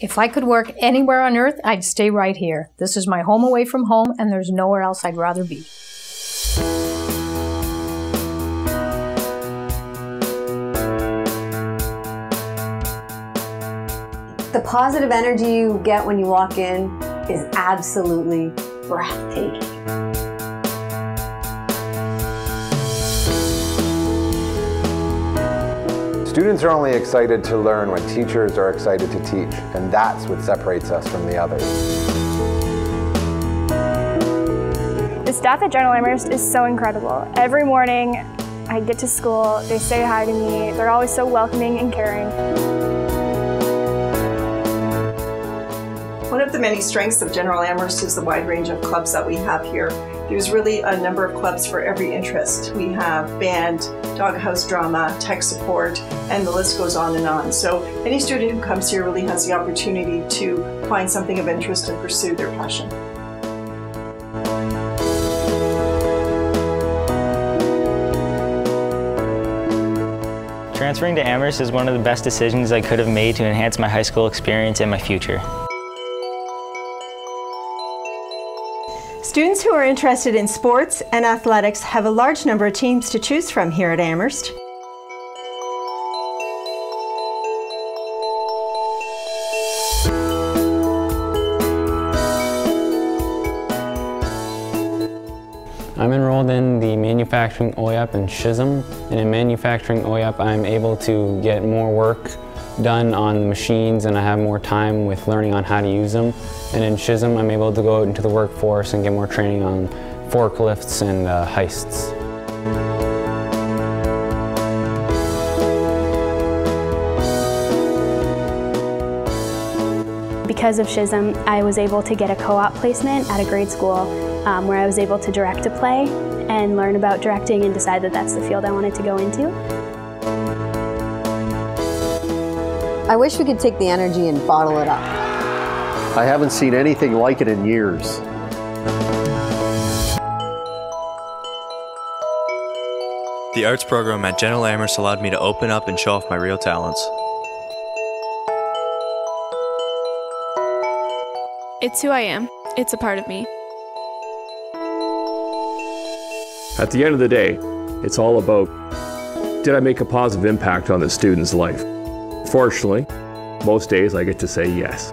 If I could work anywhere on earth, I'd stay right here. This is my home away from home, and there's nowhere else I'd rather be. The positive energy you get when you walk in is absolutely breathtaking. Students are only excited to learn when teachers are excited to teach, and that's what separates us from the others. The staff at General Amherst is so incredible. Every morning I get to school, they say hi to me, they're always so welcoming and caring. One of the many strengths of General Amherst is the wide range of clubs that we have here. There's really a number of clubs for every interest. We have band, doghouse drama, tech support, and the list goes on and on. So any student who comes here really has the opportunity to find something of interest and pursue their passion. Transferring to Amherst is one of the best decisions I could have made to enhance my high school experience and my future. Students who are interested in sports and athletics have a large number of teams to choose from here at Amherst. I'm enrolled in the manufacturing OYAP and SHSM, and in manufacturing OYAP I'm able to get more work done on machines and I have more time with learning on how to use them. And in SHSM I'm able to go out into the workforce and get more training on forklifts and uh, hoists. Because of SHSM, I was able to get a co-op placement at a grade school um, where I was able to direct a play and learn about directing and decide that that's the field I wanted to go into. I wish we could take the energy and bottle it up. I haven't seen anything like it in years. The arts program at General Amherst allowed me to open up and show off my real talents. It's who I am. It's a part of me. At the end of the day, it's all about did I make a positive impact on the student's life? Fortunately, most days I get to say yes.